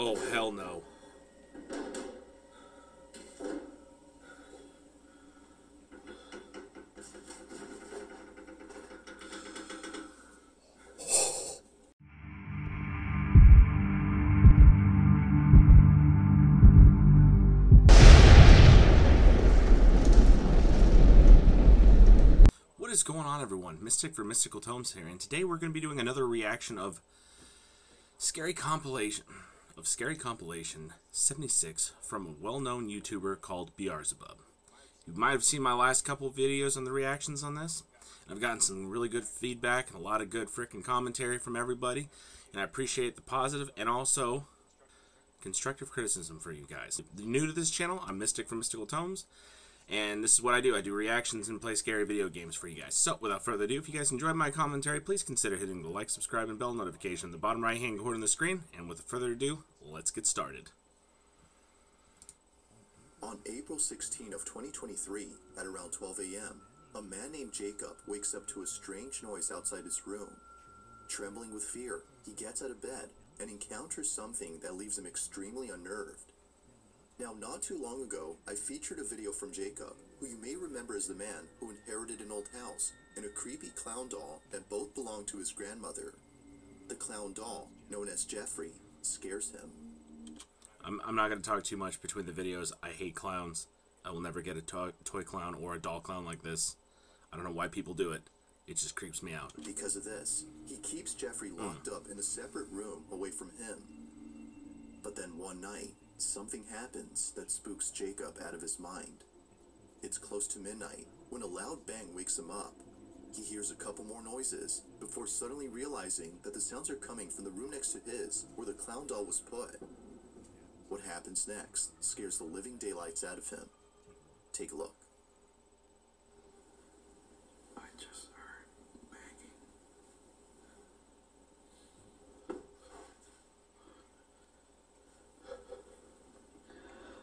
Oh, hell no. What is going on, everyone? Mystic for Mystical Tomes here, and today we're going to be doing another reaction of Scary Compilation of Scary Compilation 76 from a well-known YouTuber called BizarreBub. You might have seen my last couple videos on the reactions on this. I've gotten some really good feedback and a lot of good freaking commentary from everybody, and I appreciate the positive and also constructive criticism for you guys. If you're new to this channel, I'm Mystic from Mystical Tomes. And this is what I do. I do reactions and play scary video games for you guys. So, without further ado, if you guys enjoyed my commentary, please consider hitting the like, subscribe, and bell notification in the bottom right hand corner of the screen. And without further ado, let's get started. On April 16 of 2023, at around 12 a.m., a man named Jacob wakes up to a strange noise outside his room. Trembling with fear, he gets out of bed and encounters something that leaves him extremely unnerved. Now, not too long ago, I featured a video from Jacob, who you may remember as the man who inherited an old house and a creepy clown doll that both belonged to his grandmother. The clown doll, known as Jeffrey, scares him. I'm, I'm not going to talk too much between the videos. I hate clowns. I will never get a toy, toy clown or a doll clown like this. I don't know why people do it. It just creeps me out. Because of this, he keeps Jeffrey locked hmm. up in a separate room away from him. But then one night, something happens that spooks Jacob out of his mind. It's close to midnight when a loud bang wakes him up. He hears a couple more noises before suddenly realizing that the sounds are coming from the room next to his where the clown doll was put. What happens next scares the living daylights out of him. Take a look. I just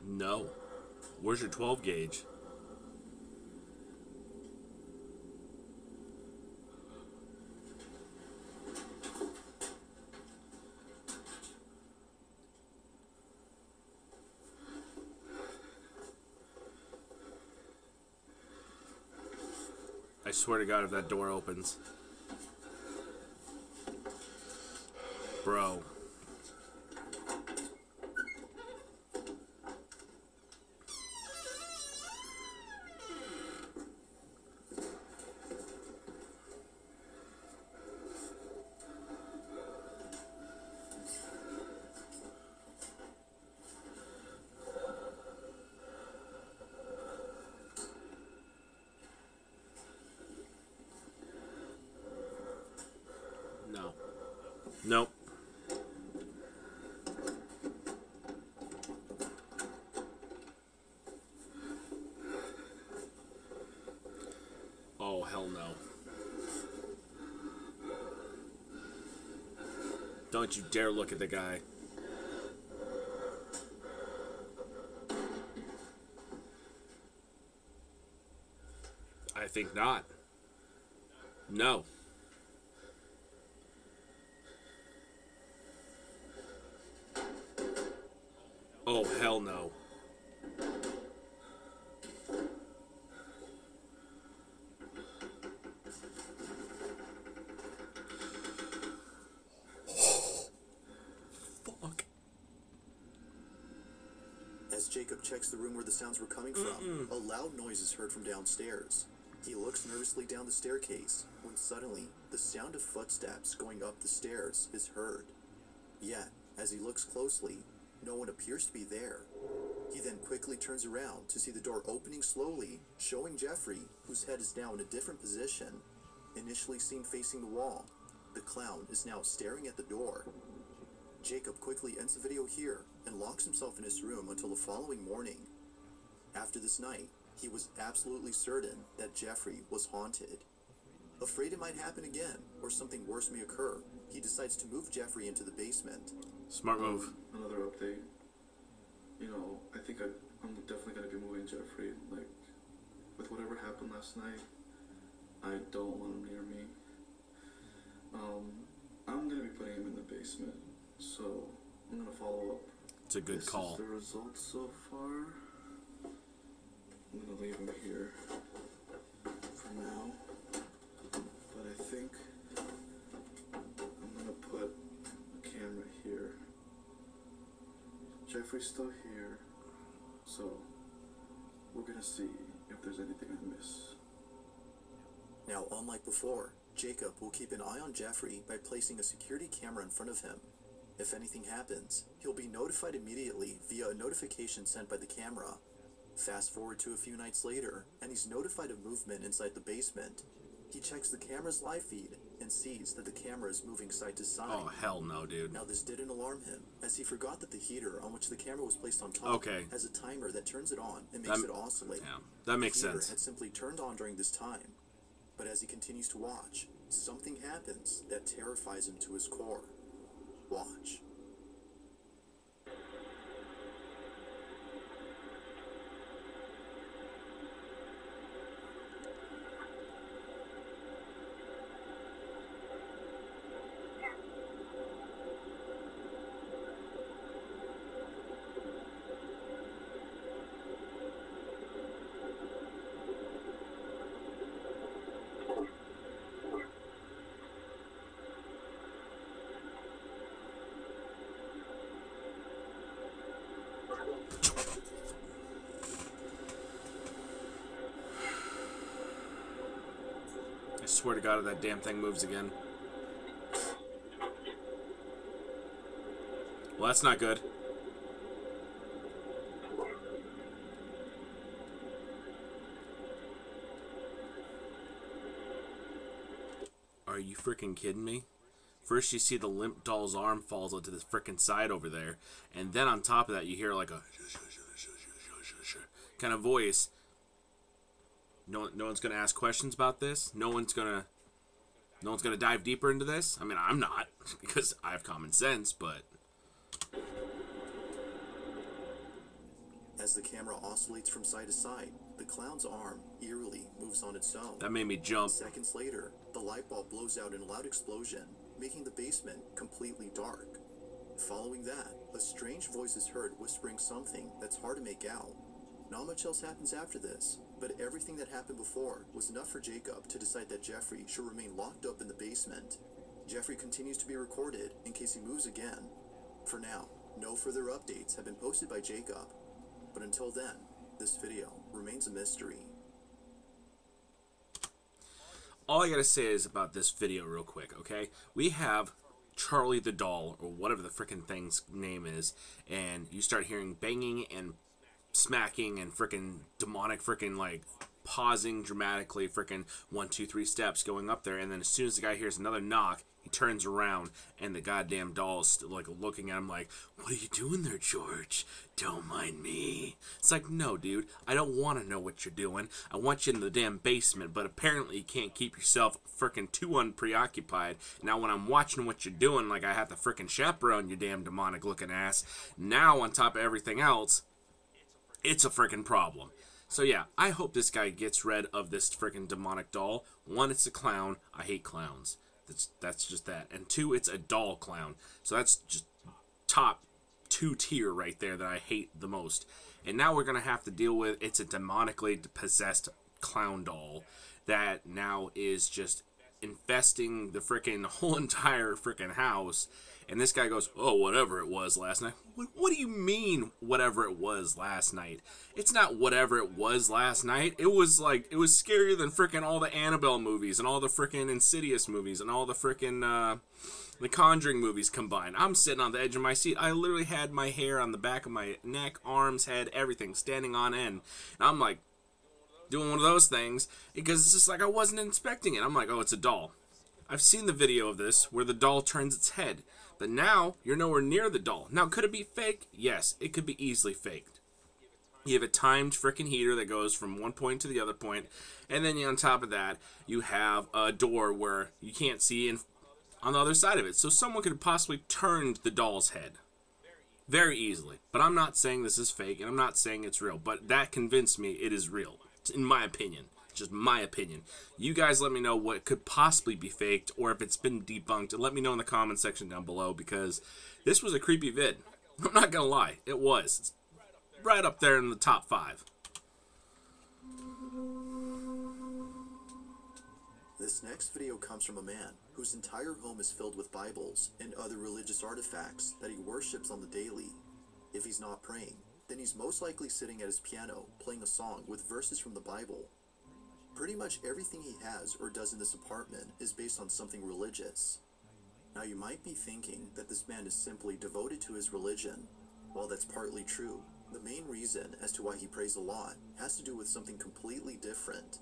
No. Where's your 12 gauge? I swear to God, if that door opens. Bro. No. Nope. Oh, hell no. Don't you dare look at the guy. I think not. No. Oh, hell no. Fuck. As Jacob checks the room where the sounds were coming from, a loud noise is heard from downstairs. He looks nervously down the staircase when suddenly the sound of footsteps going up the stairs is heard. Yet, as he looks closely, no one appears to be there. He then quickly turns around to see the door opening slowly, showing Jeffrey, whose head is now in a different position. Initially seen facing the wall, the clown is now staring at the door. Jacob quickly ends the video here and locks himself in his room until the following morning. After this night, he was absolutely certain that Jeffrey was haunted. Afraid it might happen again, or something worse may occur, he decides to move Jeffrey into the basement. Smart move. Another update. You know, I think I, I'm definitely gonna be moving Jeffrey. Like, with whatever happened last night, I don't want him near me. Um, I'm gonna be putting him in the basement. So, I'm gonna follow up. It's a good this call. Is the results so far. I'm gonna leave him here for now. But I think I'm gonna put a camera here. Jeffrey's still here, so we're gonna see if there's anything I miss. Now, unlike before, Jacob will keep an eye on Jeffrey by placing a security camera in front of him. If anything happens, he'll be notified immediately via a notification sent by the camera. Fast forward to a few nights later, and he's notified of movement inside the basement. He checks the camera's live feed and sees that the camera is moving side to side. Oh hell no, dude. Now, this didn't alarm him, as he forgot that the heater on which the camera was placed on top Okay. has a timer that turns it on and makes That- it oscillate. Yeah, that makes The heater sense. had simply turned on during this time, but as he continues to watch, something happens that terrifies him to his core. Watch. Swear to God, if that damn thing moves again. Well, that's not good. Are you freaking kidding me? First, you see the limp doll's arm falls onto this freaking side over there, and then on top of that, you hear like a kind of voice. No, no one's gonna ask questions about this. No one's gonna, no one's gonna dive deeper into this. I mean, I'm not because I have common sense, but As the camera oscillates from side to side, the clown's arm eerily moves on its own. that made me jump. Seconds later, the light bulb blows out in a loud explosion, making the basement completely dark. Following that, a strange voice is heard whispering something that's hard to make out. Not much else happens after this, but everything that happened before was enough for Jacob to decide that Jeffrey should remain locked up in the basement. Jeffrey continues to be recorded in case he moves again. For now, no further updates have been posted by Jacob, but until then, this video remains a mystery. all I gotta say is about this video, real quick, okay? We have Charlie the doll, or whatever the frickin' thing's name is, and you start hearing banging and smacking and freaking demonic freaking like pausing dramatically, freaking one, two, three steps going up there, and then as soon as the guy hears another knock, he turns around and the goddamn doll's st- like looking at him like, "What are you doing there, George? Don't mind me." It's like, no, dude, I don't want to know what you're doing. I want you in the damn basement, but apparently you can't keep yourself freaking too unpreoccupied. Now when I'm watching what you're doing, like I have to freaking chaperone your damn demonic looking ass. Now on top of everything else, it's a freaking problem. So yeah, I hope this guy gets rid of this freaking demonic doll. One, it's a clown. I hate clowns. That's that's just that. And two, it's a doll clown. So that's just top two tier right there that I hate the most. And now we're gonna have to deal with it's a demonically possessed clown doll that now is just infesting the freaking whole entire freaking house. And this guy goes, "Oh, whatever it was last night." What, what do you mean, whatever it was last night? It's not whatever it was last night. It was like it was scarier than freaking all the Annabelle movies and all the freaking Insidious movies and all the freaking uh, the Conjuring movies combined. I'm sitting on the edge of my seat. I literally had my hair on the back of my neck, arms, head, everything standing on end. And I'm like doing one of those things because it's just like I wasn't inspecting it. I'm like, oh, it's a doll. I've seen the video of this where the doll turns its head, but now you're nowhere near the doll. Now, could it be fake? Yes, it could be easily faked. You have a timed freaking heater that goes from one point to the other point, and then on top of that, you have a door where you can't see in, on the other side of it. So someone could have possibly turned the doll's head very easily. But I'm not saying this is fake, and I'm not saying it's real. But that convinced me it is real, in my opinion. Just my opinion. You guys let me know what could possibly be faked or if it's been debunked. And let me know in the comment section down below because this was a creepy vid. I'm not going to lie. It was. It's right up there in the top five. This next video comes from a man whose entire home is filled with Bibles and other religious artifacts that he worships on the daily. If he's not praying, then he's most likely sitting at his piano playing a song with verses from the Bible. Pretty much everything he has or does in this apartment is based on something religious. Now you might be thinking that this man is simply devoted to his religion. While that's partly true, the main reason as to why he prays a lot has to do with something completely different.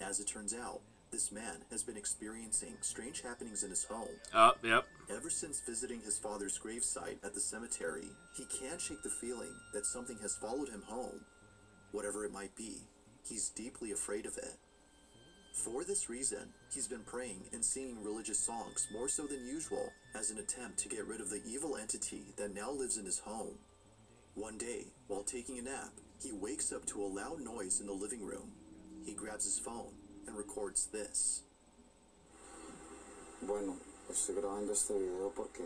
As it turns out, this man has been experiencing strange happenings in his home. Oh, yep. Ever since visiting his father's gravesite at the cemetery, he can't shake the feeling that something has followed him home. Whatever it might be, he's deeply afraid of it. For this reason, he's been praying and singing religious songs more so than usual as an attempt to get rid of the evil entity that now lives in his home. One day, while taking a nap, he wakes up to a loud noise in the living room. He grabs his phone and records this. Bueno, estoy grabando este video porque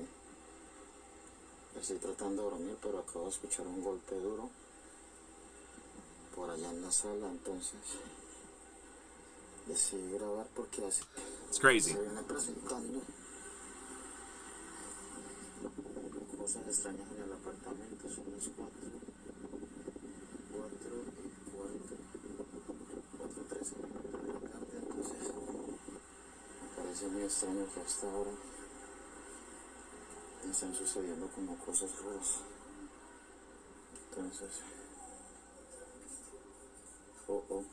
estoy tratando de dormir, pero acabo de escuchar un golpe duro por allá en la sala, entonces decidí grabar porque así It's crazy. se viene presentando cosas extrañas en el apartamento, son las cuatro, cuatro y cuarto, cuatro trece minutos de la tarde, entonces me parece muy extraño que hasta ahora están sucediendo como cosas raras. Entonces, oh oh,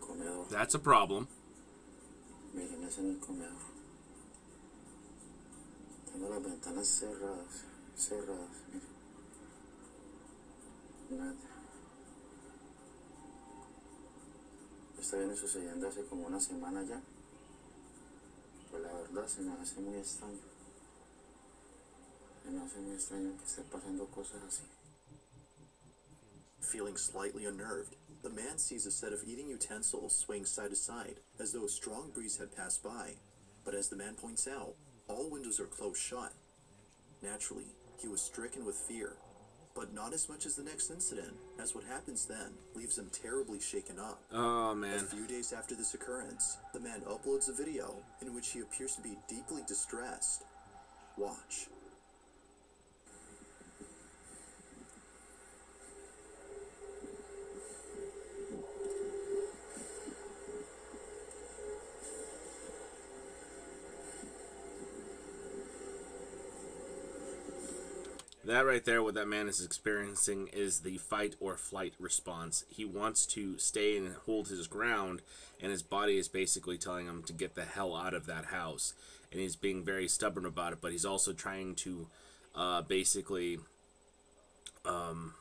comedor, That's a problem. miren, es en el comedor. Tengo las ventanas cerradas, cerradas, miren. Nada. Esto viene sucediendo hace como una semana ya. Pues la verdad se me hace muy extraño. Se me hace muy extraño que estén pasando cosas así. Feeling slightly unnerved, the man sees a set of eating utensils swaying side to side as though a strong breeze had passed by. But as the man points out, all windows are closed shut. Naturally, he was stricken with fear, but not as much as the next incident, as what happens then leaves him terribly shaken up. Oh, man. A few days after this occurrence, the man uploads a video in which he appears to be deeply distressed. Watch. That right there, what that man is experiencing is the fight or flight response. He wants to stay and hold his ground, and his body is basically telling him to get the hell out of that house. And he's being very stubborn about it, but he's also trying to uh, basically um,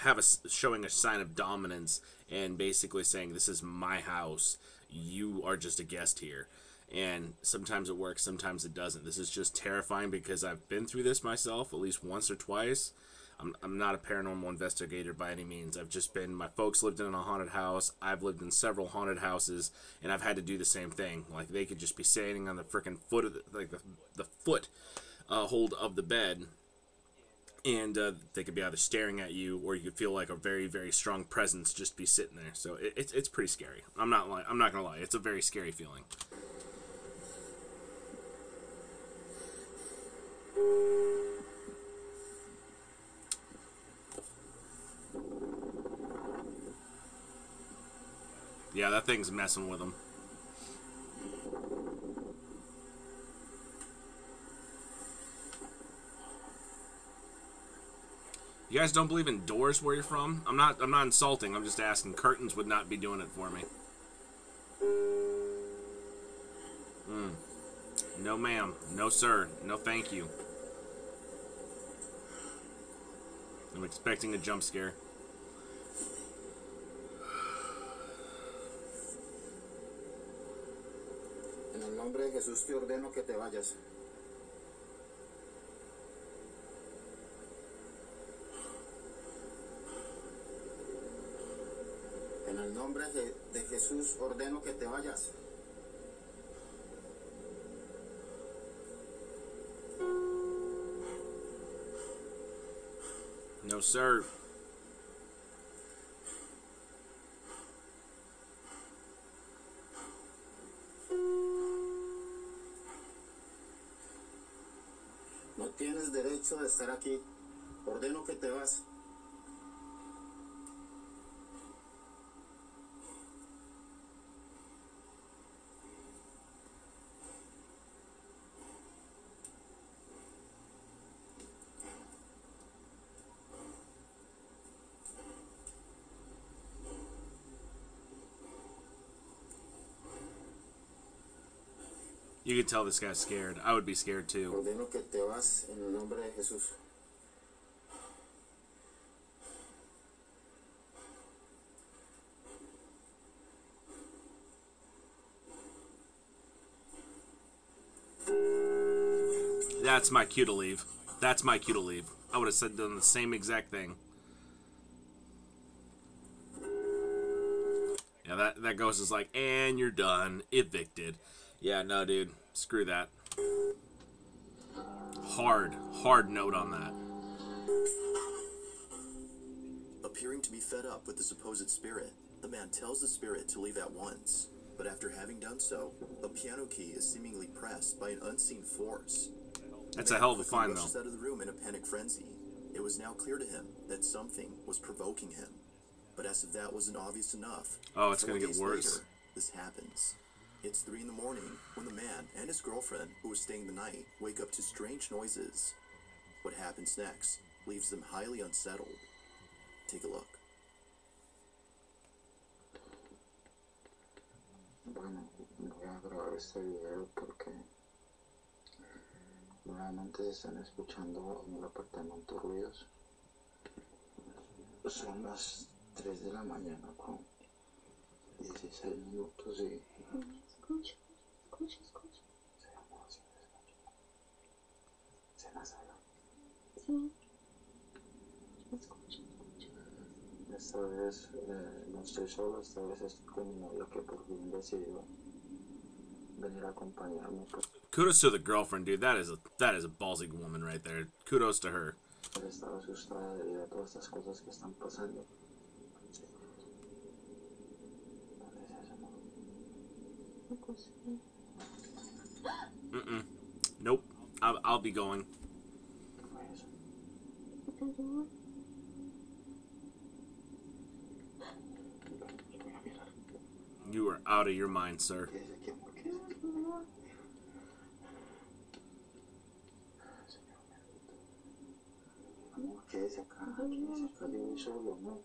have a showing a sign of dominance and basically saying, "This is my house. You are just a guest here." And sometimes it works, sometimes it doesn't. This is just terrifying because I've been through this myself at least once or twice. I'm, I'm not a paranormal investigator by any means. I've just been, my folks lived in a haunted house. I've lived in several haunted houses, and I've had to do the same thing. Like, they could just be standing on the freaking foot of the, like, the, the foot uh, hold of the bed, and uh, they could be either staring at you or you could feel like a very, very strong presence just be sitting there. So it, it's, it's pretty scary. I'm not, li- I'm not gonna lie. It's a very scary feeling. Yeah, that thing's messing with him. You guys don't believe in doors where you're from? I'm not I'm not insulting. I'm just asking. Curtains would not be doing it for me. Mm. No ma'am. No sir. No thank you. I'm expecting a jump scare. En el nombre de Jesús te ordeno que te vayas. el nombre de, de Jesús ordeno que te vayas. No, sir. No tienes derecho de estar aquí. Ordeno que te vas. Tell this guy's scared. I would be scared too. Ordeno que te vas en el nombre de Jesús. That's my cue to leave. That's my cue to leave. I would have said done the same exact thing. Yeah, that that ghost is like, and you're done, evicted. Yeah, no, dude, screw that. Hard, hard note on that. Appearing to be fed up with the supposed spirit, the man tells the spirit to leave at once. But after having done so, a piano key is seemingly pressed by an unseen force. That's a hell of a find, though. out of the room in a panic frenzy. It was now clear to him that something was provoking him. But as if that wasn't obvious enough, Oh, it's gonna get worse. later, this happens. It's three in the morning when the man and his girlfriend, who was staying the night, wake up to strange noises. What happens next leaves them highly unsettled. Take a look. Bueno, nuevamente están escuchando en el apartamento ruidos. Son las 3 de la mañana con 16 minutos y Escucha, escucha, escucha. se llamó así, se en la sala. Sí. Escucha, escucha. Esta vez eh, no estoy solo, esta vez estoy con mi novia que por fin decidió venir a acompañarme pues Kudos to the girlfriend, dude. That is a that is a ballsy woman right there. Kudos to her. estaba asustada debido a todas estas cosas que están pasando. Mm-mm. Nope. I'll, I'll be going. You are out of your mind, sir. ¿Qué es aquí, amor? ¿Qué es aquí? No, Señor, me Amor, quédese acá, quédese acá, yo voy solo, ¿no?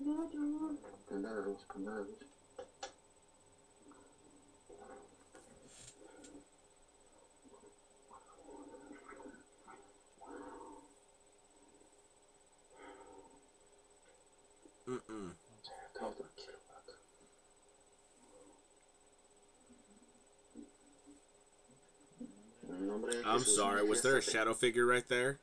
no, no. Prenda la luz, prenda la luz. Mm-mm. Todo tranquilo, por acá. En el nombre de I'm sorry. Was there a shadow figure right there?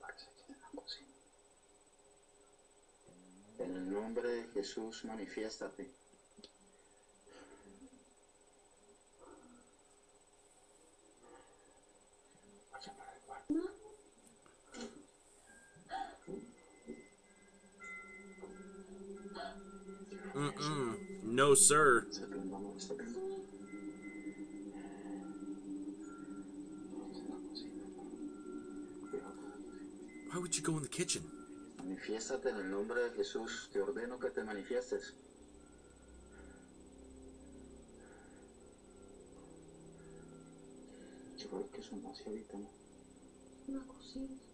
Parece que en la cocina. En el nombre de Jesús, manifiéstate. La cocina. Why would you go in the kitchen? Manifiéstate en el nombre de Jesús. Te ordeno que te manifiestes. Yo creo que son así ahorita, ¿no? Una cosita.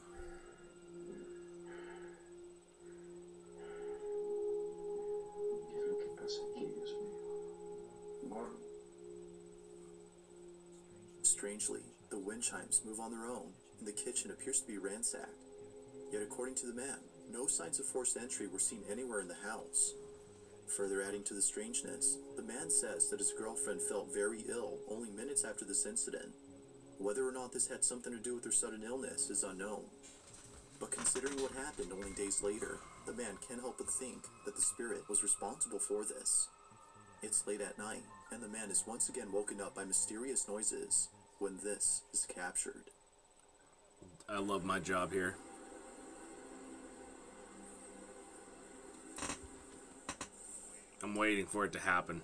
wind chimes move on their own, and the kitchen appears to be ransacked. Yet, according to the man, no signs of forced entry were seen anywhere in the house. Further adding to the strangeness, the man says that his girlfriend felt very ill only minutes after this incident. Whether or not this had something to do with her sudden illness is unknown. But considering what happened only days later, the man can't help but think that the spirit was responsible for this. It's late at night, and the man is once again woken up by mysterious noises when this is captured. I love my job here. I'm waiting for it to happen.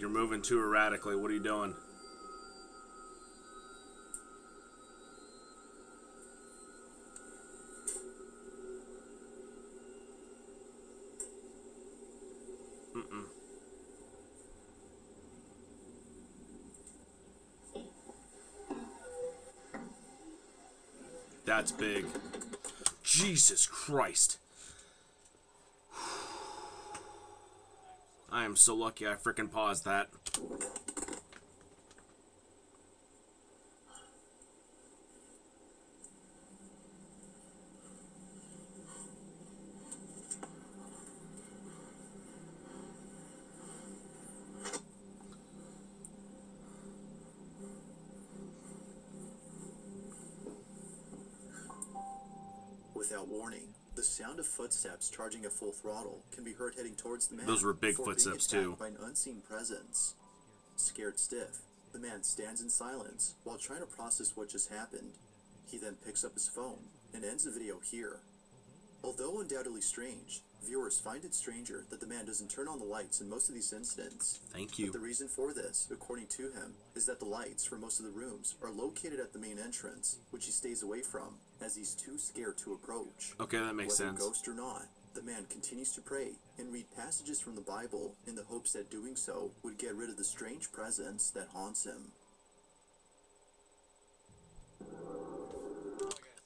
Dude, you're moving too erratically. What are you doing? Mm-mm. That's big. Jesus Christ. I am so lucky I freaking paused that. Without warning, the sound of footsteps charging at full throttle can be heard heading towards the man. Those were big footsteps, too. By an unseen presence. Scared stiff, the man stands in silence while trying to process what just happened. He then picks up his phone and ends the video here. Although undoubtedly strange, viewers find it stranger that the man doesn't turn on the lights in most of these incidents. Thank But you. the reason for this, according to him, is that the lights for most of the rooms are located at the main entrance, which he stays away from, as he's too scared to approach. Okay, that makes Whether sense. ghost or not, the man continues to pray and read passages from the Bible in the hopes that doing so would get rid of the strange presence that haunts him.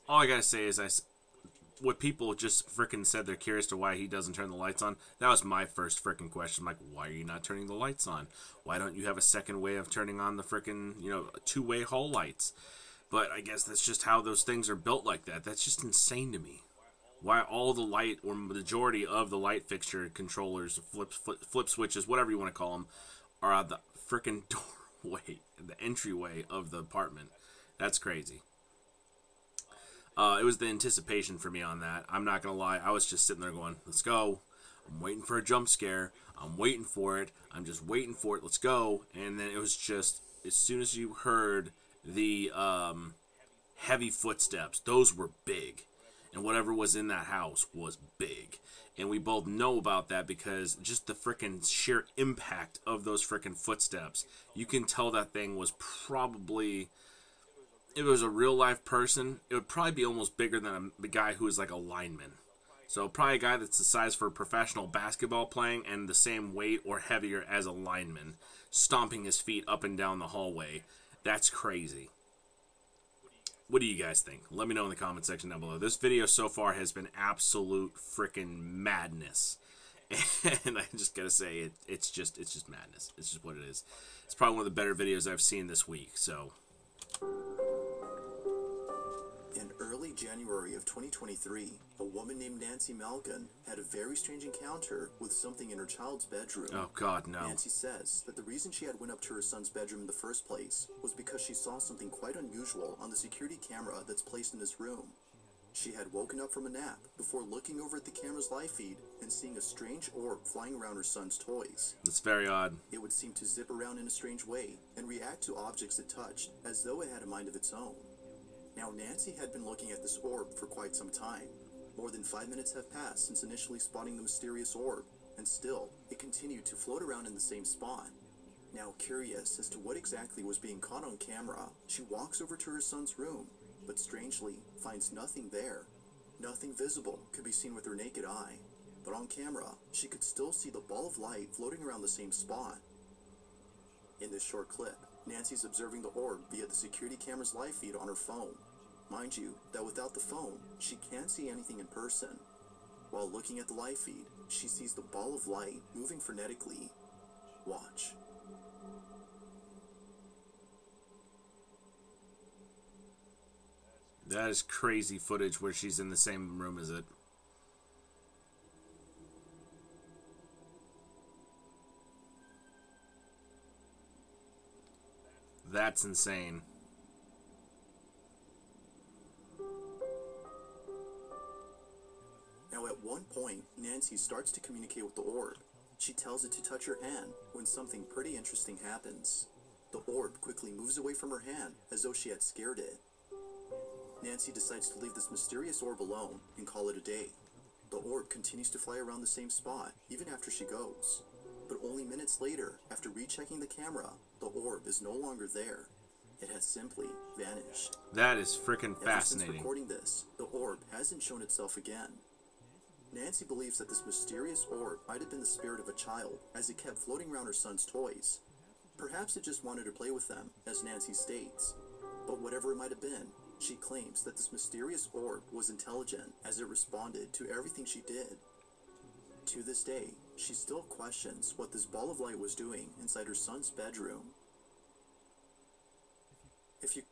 All I gotta say is I, what people just freaking said they're curious to why he doesn't turn the lights on. That was my first freaking question. Like, why are you not turning the lights on? Why don't you have a second way of turning on the freaking, you know, two way hall lights? But I guess that's just how those things are built like that. That's just insane to me. Why all the light or majority of the light fixture controllers, flip, flip, flip switches, whatever you want to call them, are at the freaking doorway, the entryway of the apartment. That's crazy. Uh, it was the anticipation for me on that. I'm not gonna lie. I was just sitting there going, "Let's go." I'm waiting for a jump scare. I'm waiting for it. I'm just waiting for it. Let's go. And then it was just as soon as you heard the um, heavy footsteps, those were big, and whatever was in that house was big. And we both know about that because just the freaking sheer impact of those freaking footsteps. You can tell that thing was probably if it was a real life person, it would probably be almost bigger than a, a guy who is like a lineman. So probably a guy that's the size for professional basketball playing and the same weight or heavier as a lineman, stomping his feet up and down the hallway. That's crazy. What do you guys think? Let me know in the comment section down below. This video so far has been absolute freaking madness. And I just gotta say it, it's just it's just madness. It's just what it is. It's probably one of the better videos I've seen this week, so January of 2023, a woman named Nancy Malkin had a very strange encounter with something in her child's bedroom. Oh God, no. Nancy says that the reason she had went up to her son's bedroom in the first place was because she saw something quite unusual on the security camera that's placed in his room. She had woken up from a nap before looking over at the camera's live feed and seeing a strange orb flying around her son's toys. That's very odd. It would seem to zip around in a strange way and react to objects it touched as though it had a mind of its own. Now, Nancy had been looking at this orb for quite some time. More than five minutes have passed since initially spotting the mysterious orb, and still, it continued to float around in the same spot. Now curious as to what exactly was being caught on camera, she walks over to her son's room, but strangely finds nothing there. Nothing visible could be seen with her naked eye, but on camera, she could still see the ball of light floating around the same spot. In this short clip, Nancy's observing the orb via the security camera's live feed on her phone. Mind you, that without the phone, she can't see anything in person. While looking at the live feed, she sees the ball of light moving frenetically. Watch. That is crazy footage where she's in the same room as it. That's insane. Now, at one point, Nancy starts to communicate with the orb. She tells it to touch her hand when something pretty interesting happens. The orb quickly moves away from her hand as though she had scared it. Nancy decides to leave this mysterious orb alone and call it a day. The orb continues to fly around the same spot even after she goes. But only minutes later, after rechecking the camera, the orb is no longer there. It has simply vanished. That is freaking Ever since recording this, the orb hasn't shown itself again. Nancy believes that this mysterious orb might have been the spirit of a child, as it kept floating around her son's toys. Perhaps it just wanted to play with them, as Nancy states. But whatever it might have been, she claims that this mysterious orb was intelligent, as it responded to everything she did. To this day, she still questions what this ball of light was doing inside her son's bedroom. If you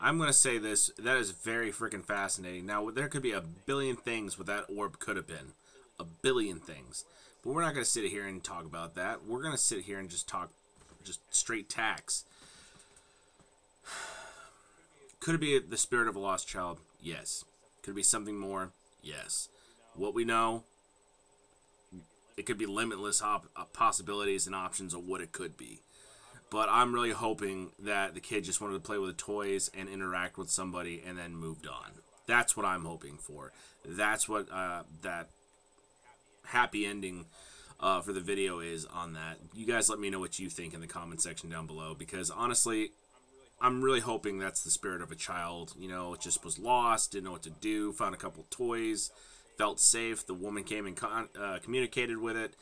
I'm gonna say this. That is very freaking fascinating. Now there could be a billion things what that orb could have been, a billion things. But we're not gonna sit here and talk about that. We're gonna sit here and just talk, just straight tax. Could it be the spirit of a lost child? Yes. Could it be something more? Yes. What we know, it could be limitless op- uh, possibilities and options of what it could be but I'm really hoping that the kid just wanted to play with the toys and interact with somebody and then moved on. That's what I'm hoping for. That's what uh, that happy ending uh, for the video is on that. You guys let me know what you think in the comment section down below because honestly, I'm really hoping that's the spirit of a child. You know, it just was lost, didn't know what to do, found a couple toys, felt safe. The woman came and con- uh, communicated with it.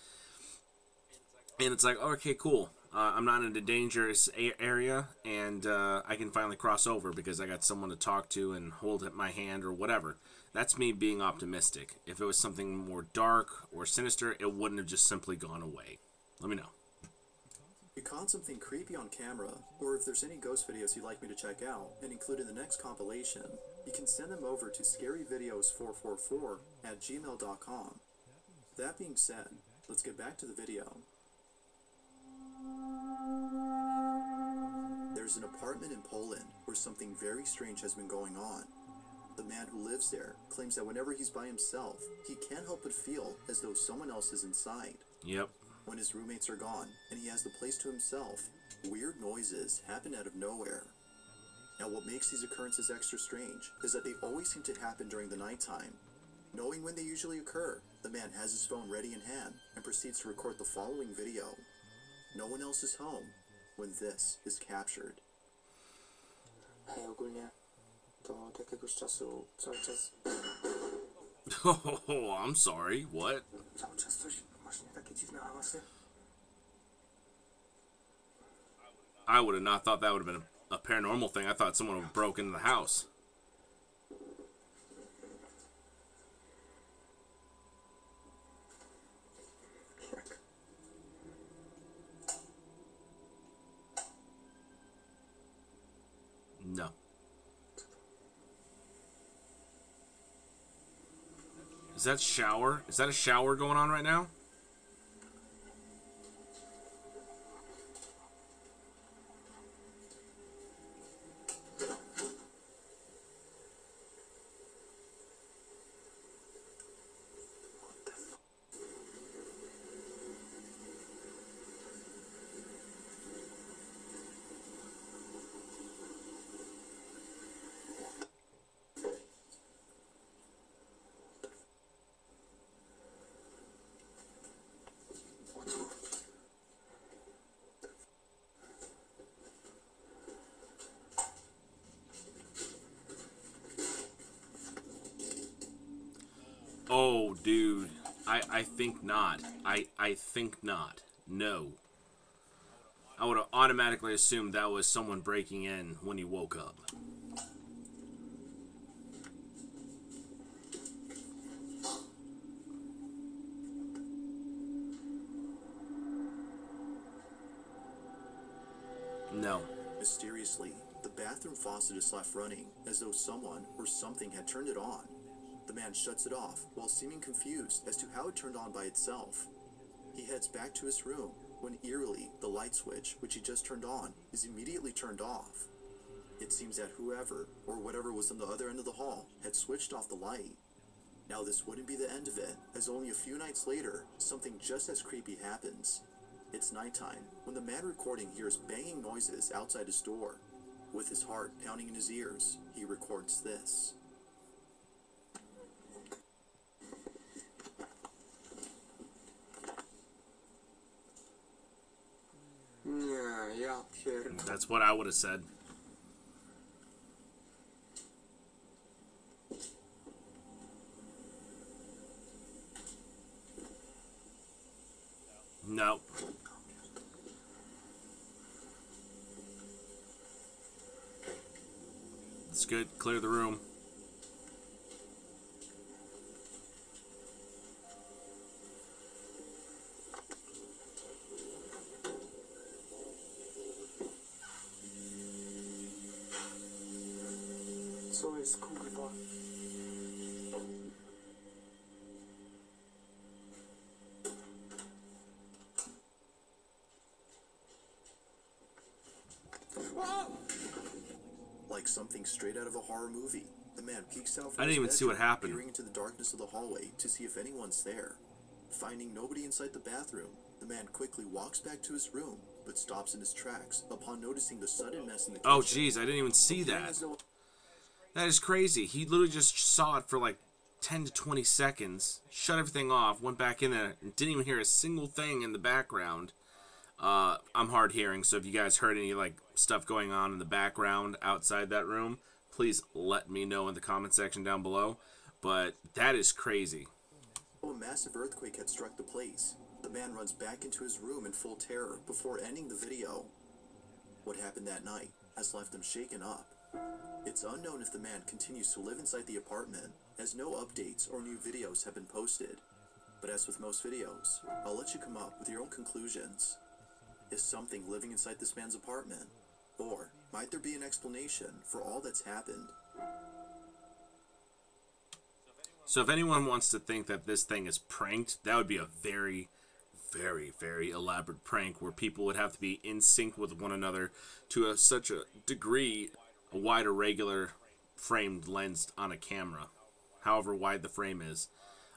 And it's like, okay, cool. Uh, I'm not in a dangerous a- area, and uh, I can finally cross over because I got someone to talk to and hold my hand or whatever. That's me being optimistic. If it was something more dark or sinister, it wouldn't have just simply gone away. Let me know. You caught something creepy on camera, or if there's any ghost videos you'd like me to check out and include in the next compilation, you can send them over to scaryvideos444 at gmail.com. That being said, let's get back to the video. There's an apartment in Poland where something very strange has been going on. The man who lives there claims that whenever he's by himself, he can't help but feel as though someone else is inside. Yep. When his roommates are gone and he has the place to himself, weird noises happen out of nowhere. Now, what makes these occurrences extra strange is that they always seem to happen during the nighttime. Knowing when they usually occur, the man has his phone ready in hand and proceeds to record the following video. No one else is home when this is captured. Hej ogólnie, to od jakiegoś czasu cały czas, Oh, I'm sorry. What? cały czas coś, masz nie hałasy? I would have not thought that would have been a, a paranormal thing. I thought someone would have broken into the house. No. Is that shower? Is that a shower going on right now? I, think not. I, I think not. No. I would have automatically assumed that was someone breaking in when he woke up. No. Mysteriously, the bathroom faucet is left running as though someone or something had turned it on. The man shuts it off while seeming confused as to how it turned on by itself. He heads back to his room when eerily the light switch, which he just turned on, is immediately turned off. It seems that whoever or whatever was on the other end of the hall had switched off the light. Now, this wouldn't be the end of it, as only a few nights later, something just as creepy happens. It's nighttime when the man recording hears banging noises outside his door. With his heart pounding in his ears, he records this. That's what I would have said. No. It's good. Clear the room. Co jest kurwa? Like something straight out of a horror movie, the man peeks out from I didn't his even see what bedroom, happened. peering into the darkness of the hallway to see if anyone's there. Finding nobody inside the bathroom, the man quickly walks back to his room, but stops in his tracks upon noticing the sudden mess in the oh, kitchen. Oh, jeez, I didn't even see Appearing that. That is crazy. He literally just saw it for like 10 to 20 seconds, shut everything off, went back in there, and didn't even hear a single thing in the background. Uh, I'm hard hearing, so if you guys heard any like stuff going on in the background outside that room, please let me know in the comment section down below. But that is crazy. A massive earthquake had struck the place. The man runs back into his room in full terror before ending the video. What happened that night has left him shaken up. It's unknown if the man continues to live inside the apartment, as no updates or new videos have been posted. But as with most videos, I'll let you come up with your own conclusions. Is something living inside this man's apartment? Or might there be an explanation for all that's happened? So if anyone wants to think that this thing is pranked, that would be a very, very, very elaborate prank where people would have to be in sync with one another to a, such a degree, a wide irregular framed lens on a camera, however wide the frame is.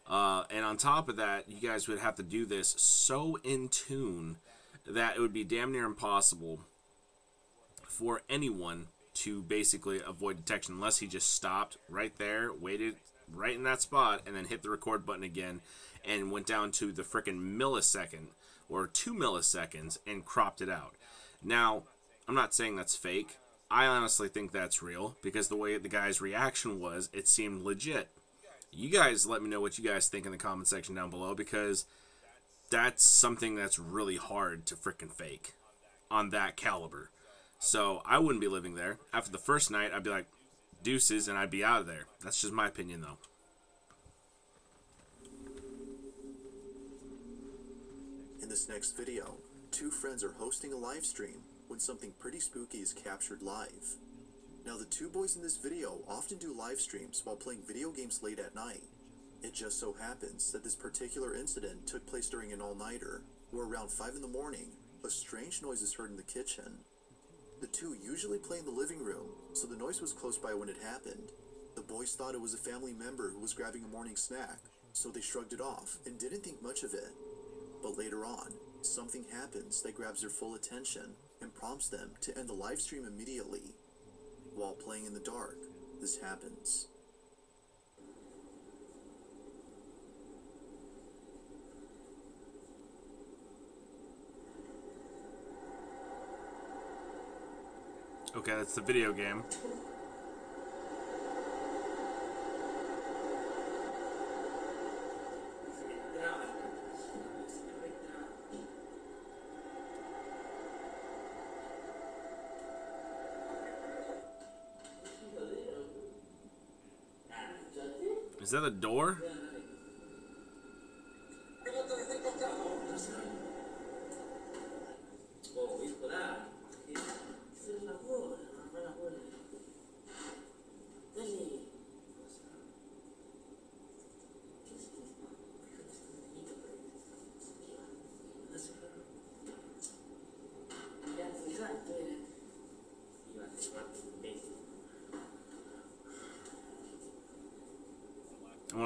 Uh, and on top of that, you guys would have to do this so in tune that it would be damn near impossible for anyone to basically avoid detection unless he just stopped right there, waited right in that spot, and then hit the record button again and went down to the frickin' millisecond or two milliseconds and cropped it out. Now, I'm not saying that's fake. I honestly think that's real because the way the guy's reaction was, it seemed legit. You guys let me know what you guys think in the comment section down below because that's something that's really hard to frickin' fake on that caliber. So I wouldn't be living there. After the first night, I'd be like, deuces, and I'd be out of there. That's just my opinion, though. In this next video, two friends are hosting a live stream when something pretty spooky is captured live. Now, the two boys in this video often do live streams while playing video games late at night. It just so happens that this particular incident took place during an all-nighter, where around 5 in the morning, a strange noise is heard in the kitchen. The two usually play in the living room, so the noise was close by when it happened. The boys thought it was a family member who was grabbing a morning snack, so they shrugged it off and didn't think much of it. But later on, something happens that grabs their full attention prompts them to end the live stream immediately. While playing in the dark, this happens. Okay, that's the video game. Is that a door?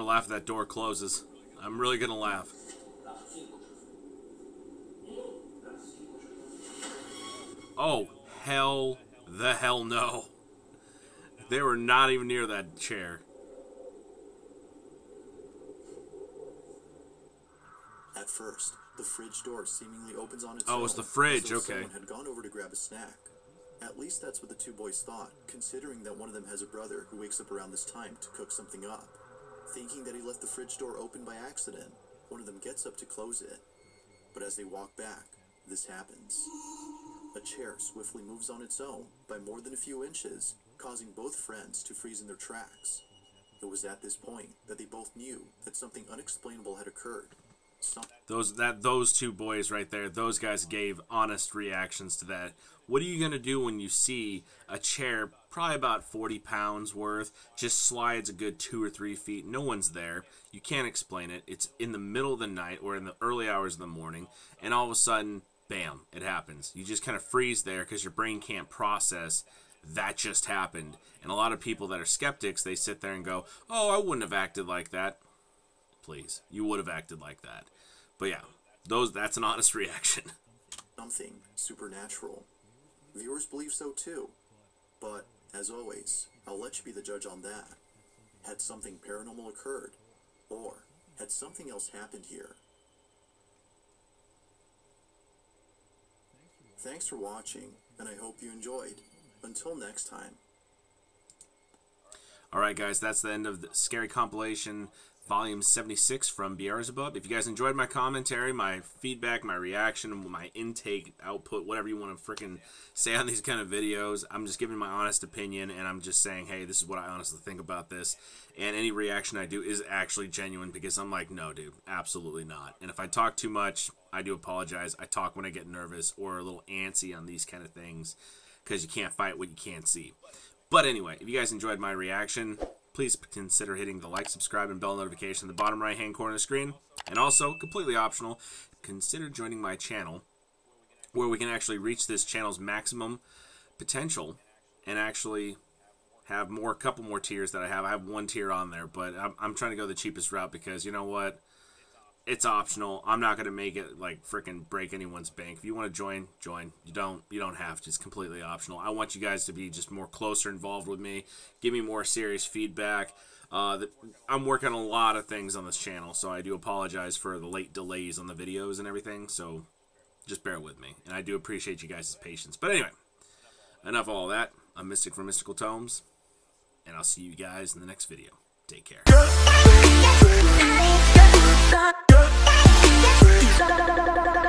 Laugh if that door closes. I'm really gonna laugh. Oh, hell the hell no. They were not even near that chair. At first, the fridge door seemingly opens on its Oh, own. it's the fridge, okay. Someone had gone over to grab a snack. At least that's what the two boys thought, considering that one of them has a brother who wakes up around this time to cook something up. Thinking that he left the fridge door open by accident, one of them gets up to close it. But as they walk back, this happens. A chair swiftly moves on its own by more than a few inches, causing both friends to freeze in their tracks. It was at this point that they both knew that something unexplainable had occurred. Those that those two boys right there, those guys gave honest reactions to that. What are you gonna do when you see a chair, probably about forty pounds worth, just slides a good two or three feet? No one's there. You can't explain it. It's in the middle of the night or in the early hours of the morning, and all of a sudden, bam, it happens. You just kind of freeze there because your brain can't process that just happened. And a lot of people that are skeptics, they sit there and go, "Oh, I wouldn't have acted like that." Please. You would have acted like that. But yeah, those that's an honest reaction. something supernatural. Viewers believe so too. But, as always, I'll let you be the judge on that. Had something paranormal occurred? Or had something else happened here? Thanks for watching, and I hope you enjoyed. Until next time. All right, guys, that's the end of the scary compilation, volume 76 from BizarreBub. If you guys enjoyed my commentary, my feedback, my reaction, my intake, output, whatever you want to freaking say on these kind of videos, I'm just giving my honest opinion, and I'm just saying, hey, this is what I honestly think about this. And any reaction I do is actually genuine because I'm like, no, dude, absolutely not. And if I talk too much, I do apologize. I talk when I get nervous or a little antsy on these kind of things because you can't fight what you can't see. But anyway, if you guys enjoyed my reaction, please consider hitting the like, subscribe, and bell notification in the bottom right hand corner of the screen. And also, completely optional, consider joining my channel where we can actually reach this channel's maximum potential and actually have more, a couple more tiers that I have. I have one tier on there, but I'm, I'm trying to go the cheapest route because you know what? It's optional. I'm not gonna make it like freaking break anyone's bank. If you want to join, join. You don't. You don't have to. It's completely optional. I want you guys to be just more closer involved with me. Give me more serious feedback. Uh, the, I'm working a lot of things on this channel, so I do apologize for the late delays on the videos and everything. So just bear with me, and I do appreciate you guys' patience. But anyway, enough of all that. I'm Mystic from Mystical Tomes, and I'll see you guys in the next video. Take care. ハハハハ!